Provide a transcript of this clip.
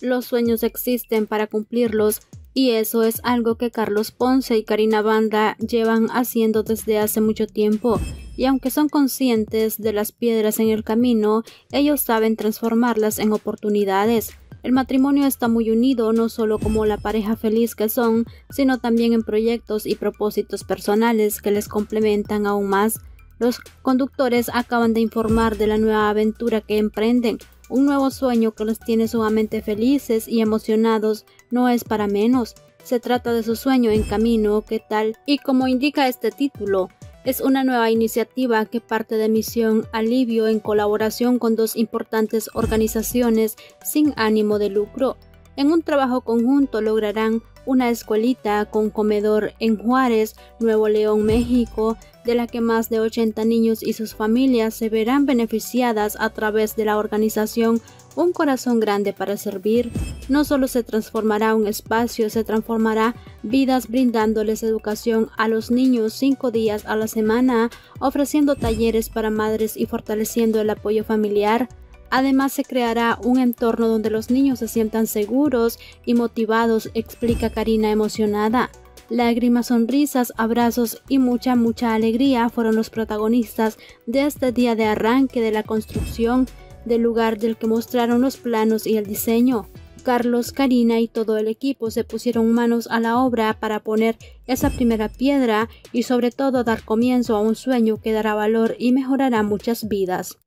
Los sueños existen para cumplirlos y eso es algo que Carlos Ponce y Karina Banda llevan haciendo desde hace mucho tiempo. Y aunque son conscientes de las piedras en el camino, ellos saben transformarlas en oportunidades. El matrimonio está muy unido no solo como la pareja feliz que son, sino también en proyectos y propósitos personales que les complementan aún más. Los conductores acaban de informar de la nueva aventura que emprenden, un nuevo sueño que los tiene sumamente felices y emocionados no es para menos. Se trata de su sueño en camino, ¿qué tal? Y como indica este título, es una nueva iniciativa que parte de Misión Alivio en colaboración con dos importantes organizaciones sin ánimo de lucro. En un trabajo conjunto lograrán una escuelita con comedor en Juárez, Nuevo León, México, de la que más de 80 niños y sus familias se verán beneficiadas a través de la organización Un Corazón Grande para Servir. No solo se transformará un espacio, se transformará vidas brindándoles educación a los niños cinco días a la semana, ofreciendo talleres para madres y fortaleciendo el apoyo familiar. Además se creará un entorno donde los niños se sientan seguros y motivados, explica Karina emocionada. Lágrimas, sonrisas, abrazos y mucha, mucha alegría fueron los protagonistas de este día de arranque de la construcción del lugar del que mostraron los planos y el diseño. Carlos, Karina y todo el equipo se pusieron manos a la obra para poner esa primera piedra y sobre todo dar comienzo a un sueño que dará valor y mejorará muchas vidas.